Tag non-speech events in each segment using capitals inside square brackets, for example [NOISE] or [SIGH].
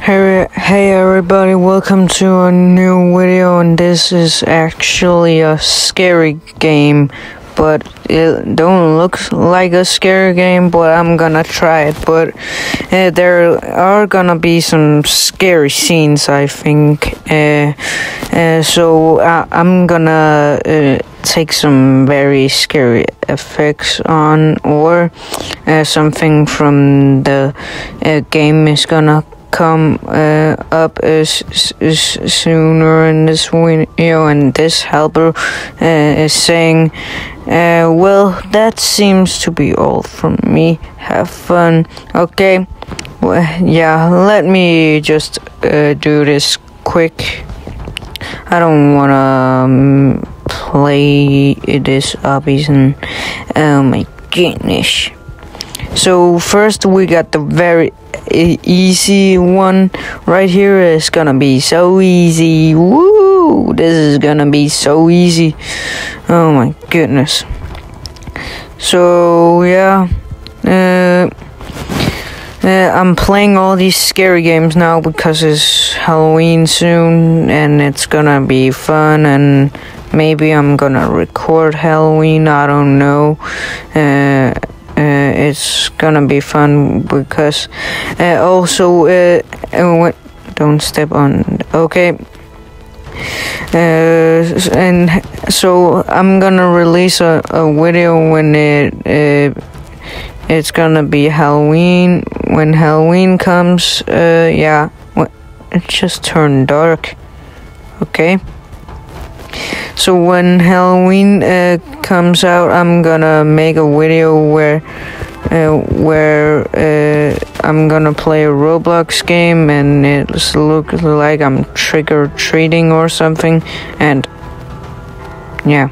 Hey, hey everybody, welcome to a new video and this is actually a scary game but it don't look like a scary game but I'm gonna try it. But uh, there are gonna be some scary scenes I think uh, uh, so I, I'm gonna take some very scary effects on or something from the game is gonna come uh, up as, as sooner in this video and this helper uh, is saying uh, well that seems to be all from me. Have fun. Okay. Well, yeah let me just uh, do this quick. I don't wanna um, play this and oh my goodness so first we got the very easy one right here is gonna be so easy. Woo! This is gonna be so easy. Oh my goodness. So yeah, uh, uh, I'm playing all these scary games now because it's Halloween soon and it's gonna be fun and maybe I'm gonna record Halloween. I don't know. Uh, uh, it's gonna be fun because uh, also uh, uh, don't step on okay. Uh, and so I'm gonna release a, a video when it uh, it's gonna be Halloween when Halloween comes uh, yeah it just turned dark okay so when Halloween uh, comes out, I'm gonna make a video where uh, where uh, I'm gonna play a Roblox game and it looks like I'm trick or treating or something, and yeah.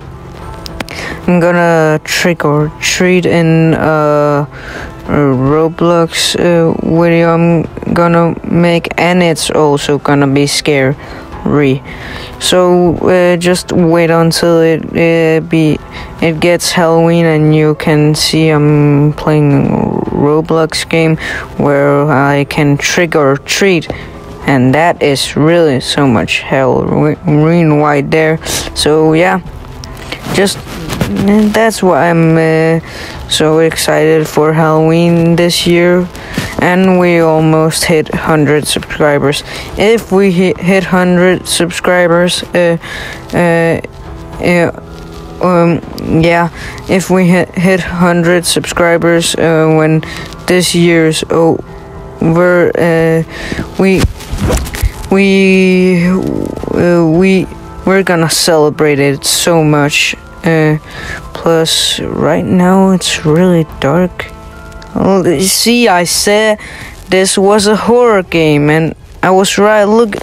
I'm gonna trick or treat in a, a Roblox uh, video I'm gonna make, and it's also gonna be scary re. So uh, just wait until it uh, be it gets Halloween and you can see I'm playing Roblox game where I can trick or treat. And that is really so much Halloween right there. So yeah, just that's why I'm uh, so excited for Halloween this year and we almost hit 100 subscribers. If we hit, hit 100 subscribers uh, uh, uh, um, yeah if we hit, hit 100 subscribers uh, when this year's over uh, we we uh, we we're gonna celebrate it so much uh, plus right now it's really dark see, I said this was a horror game, and I was right. Look,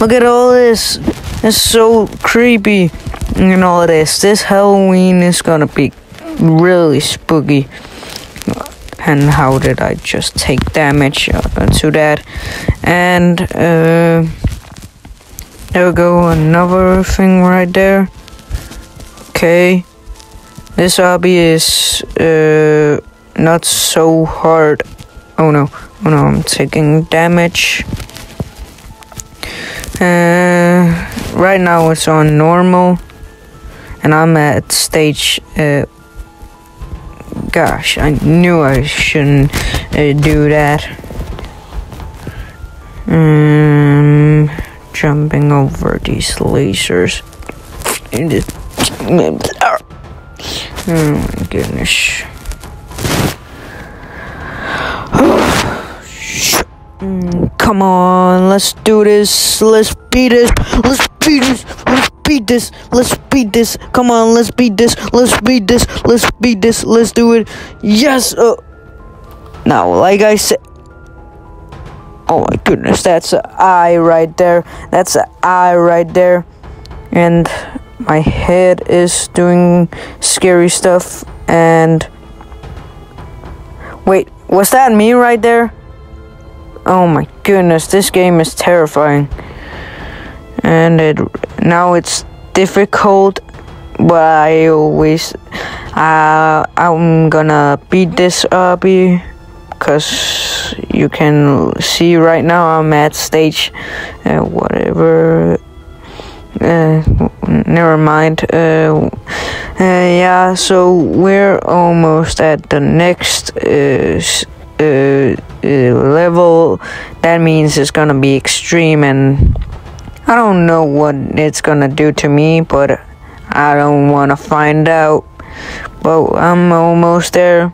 look at all this. It's so creepy, and all this. This Halloween is gonna be really spooky. And how did I just take damage to that? And uh, there we go, another thing right there. Okay, this obby is uh not so hard. Oh no, oh no, I'm taking damage. Uh, right now it's on normal, and I'm at stage. Uh, gosh, I knew I shouldn't uh, do that. Um, jumping over these lasers. Oh my goodness. Mm, come on, let's do this. Let's beat this. Let's beat this. Let's beat this. Let's beat this. Come on, let's beat this. Let's beat this. Let's beat this. Let's do it. Yes. Uh, now, like I said. Oh my goodness, that's an eye right there. That's an eye right there. And my head is doing scary stuff. And. Wait, was that me right there? Oh my goodness, this game is terrifying. And it now it's difficult, but I always uh, I'm gonna beat this obby because you can see right now, I'm at stage uh, whatever. Uh, never mind. Uh, uh, yeah, so we're almost at the next uh, uh, uh, level. That means it's gonna be extreme, and I don't know what it's gonna do to me, but I don't wanna find out. But I'm almost there.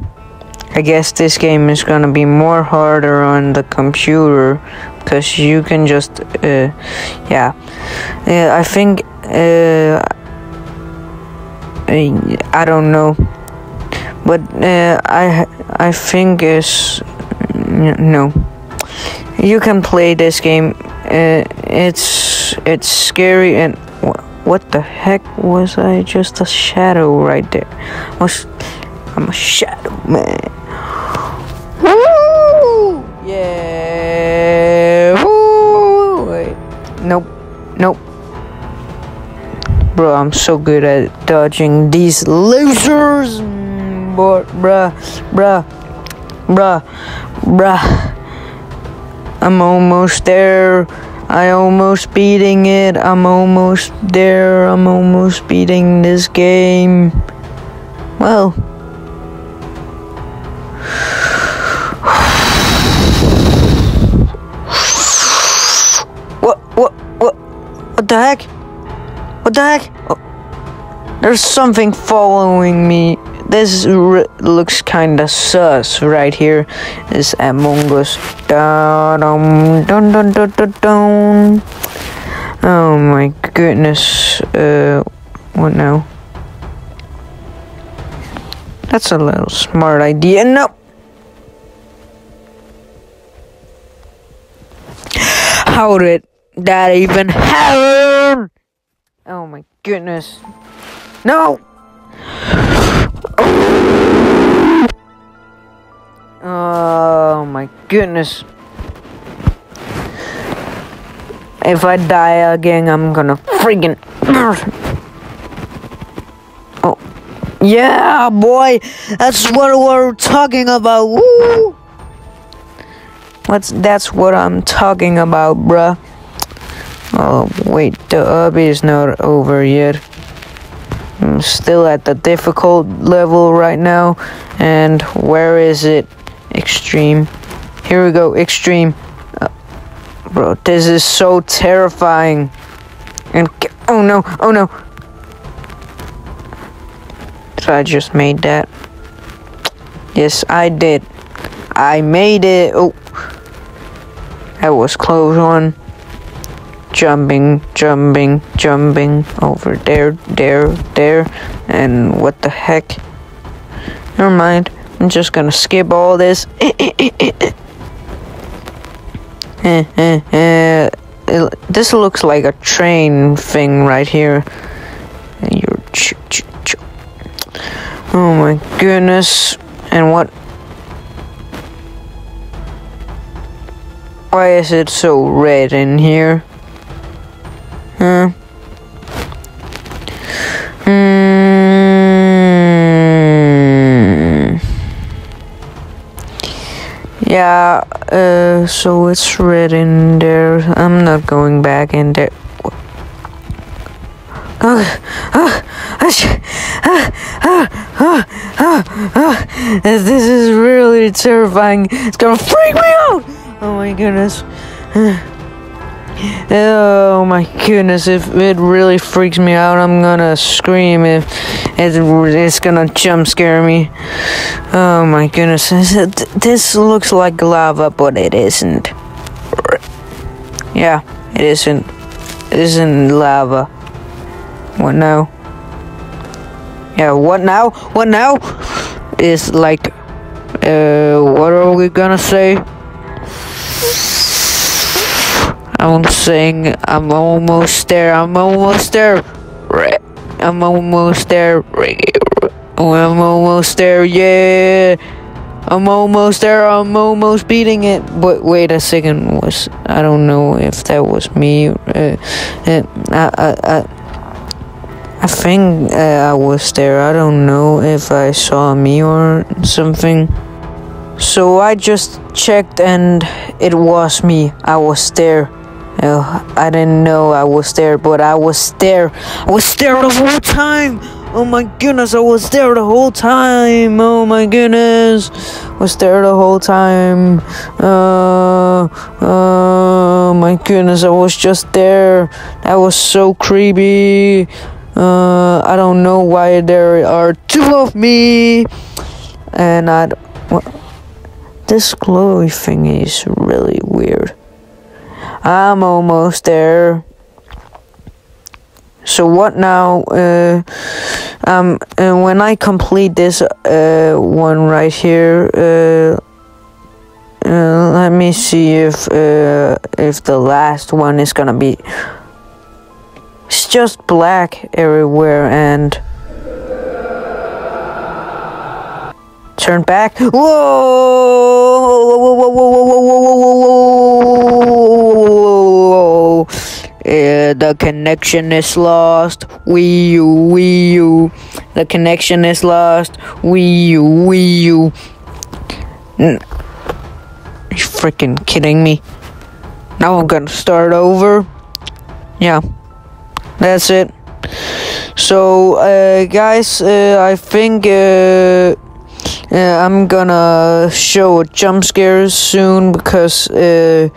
I guess this game is gonna be more harder on the computer because you can just, uh, yeah. Uh, I think, uh, I don't know, but uh, I I think is no. You can play this game. Uh, it's it's scary and wh- what the heck was I? Just a shadow right there. Was I'm a shadow man. Woo! Yeah. Woo! Wait. Nope. Nope. Bro, I'm so good at dodging these losers. Mm, bruh, bruh, bruh, bruh. I'm almost there. I almost beating it. I'm almost there. I'm almost beating this game. Well. What? What? What? What the heck? What the heck? Oh, there's something following me. This looks kinda sus right here. This Among Us. Dun dun dun dun dun dun. dun. Oh my goodness. Uh, what now? That's a little smart idea. No. How did that even happen? Oh my goodness. No! Oh my goodness. If I die again, I'm gonna freaking. Oh. Yeah, boy! That's what we're talking about! Woo! What's, that's what I'm talking about, bruh. Oh, wait, the obby is not over yet. I'm still at the difficult level right now. And where is it? Extreme. Here we go, extreme. Uh, bro, this is so terrifying. And oh no, oh no. So I just made that. Yes, I did. I made it. Oh. That was close on. Jumping, jumping, jumping over there, there, there. And what the heck? Never mind. I'm just gonna skip all this. This looks like a train thing right here. Oh my goodness. And what? Why is it so red in here? Huh? Hmm. Yeah, uh, so it's red in there. I'm not going back in there. Oh. [LAUGHS] This is really terrifying. It's gonna freak me out. Oh my goodness. Oh my goodness, if it really freaks me out, I'm gonna scream if it's gonna jump scare me. Oh my goodness, This- looks like lava, but it isn't. Yeah, it isn't. It isn't lava. What now? Yeah, what now? What now? It's like, uh, what are we gonna say? I'm saying I'm almost there. I'm almost there. I'm almost there. Oh, I'm almost there. Yeah. I'm almost there. I'm almost beating it. But wait a second. Was I don't know if that was me. Uh, I, I, I, I think uh, I was there. I don't know if I saw me or something. So I just checked and it was me. I was there. Uh, I didn't know I was there, but I was there. I was there the whole time. Oh my goodness, I was there the whole time. Oh my goodness, I was there the whole time. Uh, oh my goodness, I was just there. That was so creepy. Uh, I don't know why there are two of me, and I. This glowy thing is really weird. I'm almost there. So what now? Uh, um, and when I complete this uh, one right here, uh, uh, let me see if uh, if the last one is gonna be. It's just black everywhere and. Turn back. Whoa! Whoa! Whoa! Whoa! Whoa! Whoa! Whoa! Whoa! Whoa! The connection is lost. Wii U, Wii U. The connection is lost. Wii U, Wii U. N- Are you freaking kidding me? Now I'm gonna start over. Yeah, that's it. So, uh, guys, uh, I think uh, uh, I'm gonna show a jump scare soon because. Uh,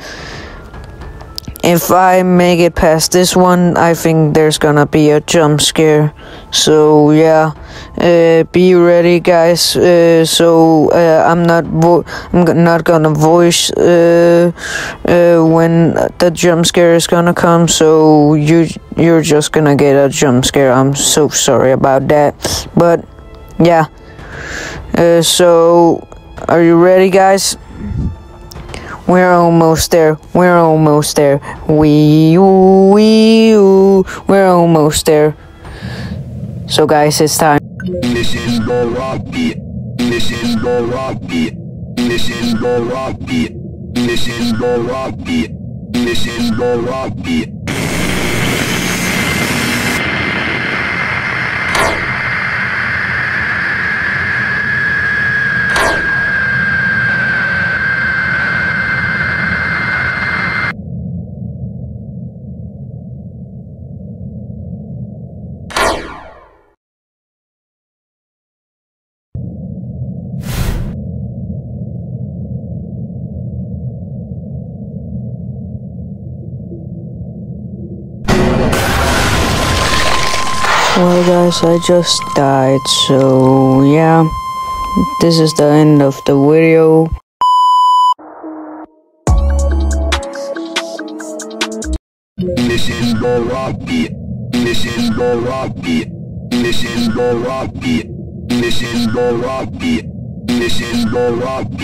if I make it past this one, I think there's gonna be a jump scare. So yeah, uh, be ready, guys. Uh, so uh, I'm not I'm not gonna voice uh, uh, when the jump scare is gonna come. So you you're just gonna get a jump scare. I'm so sorry about that, but yeah. Uh, so are you ready, guys? We're almost there. We're almost there. We we we're almost there. So guys, it's time. This is the rocket. This is the rocket. This is the rocket. This is the rocket. This is the rocket. Well, guys, I just died. So yeah, this is the end of the video. This is the rocket. This is the rocket. This is the rocket. This is the rocket. This is the rocket.